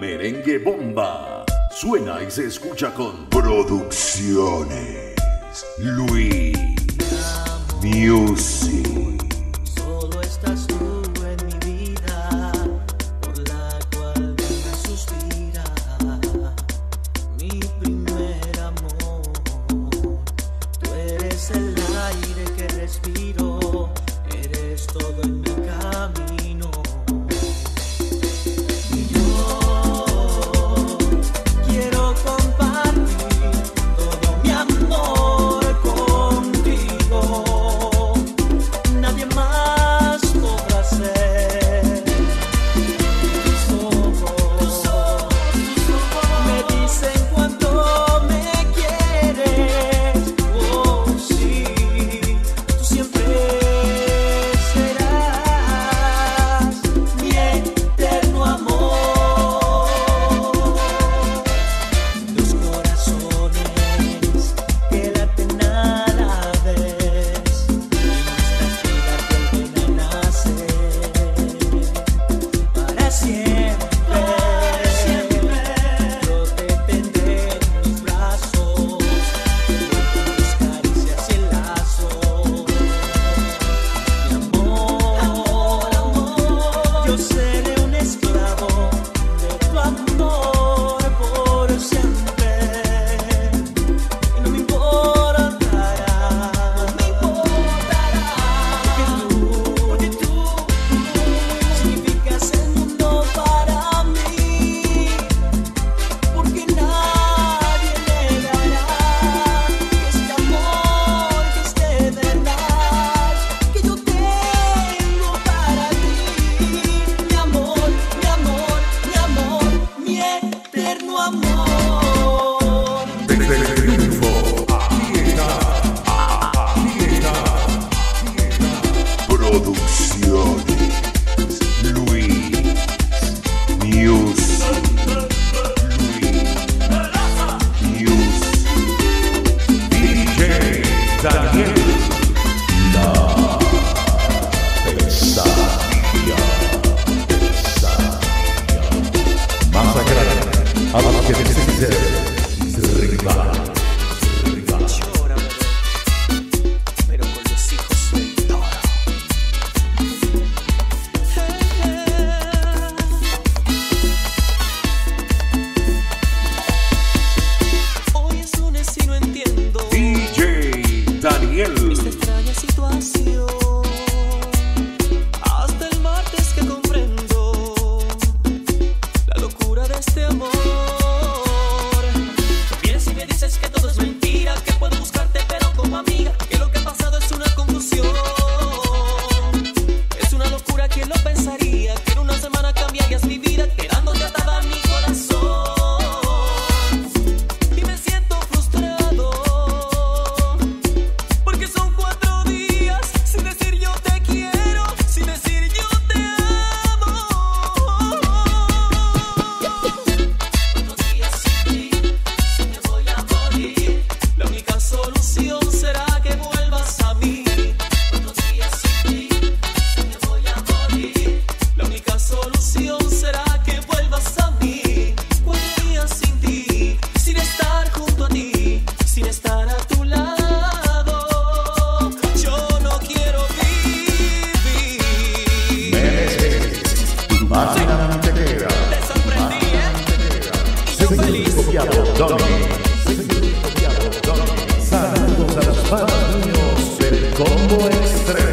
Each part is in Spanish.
Merengue Bomba. Suena y se escucha con Producciones Luis Music. combo extremo.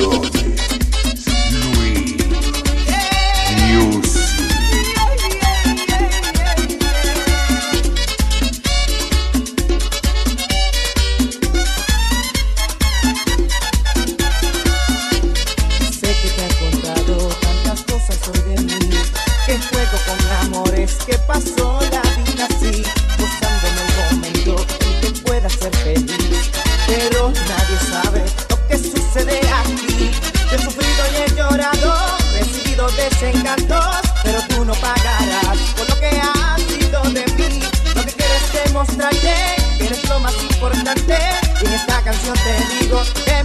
Lord. miles de encantos, pero tú no pagarás por lo que has sido de mí. Lo que quieres demostrarte, que eres lo más importante. Y en esta canción te digo que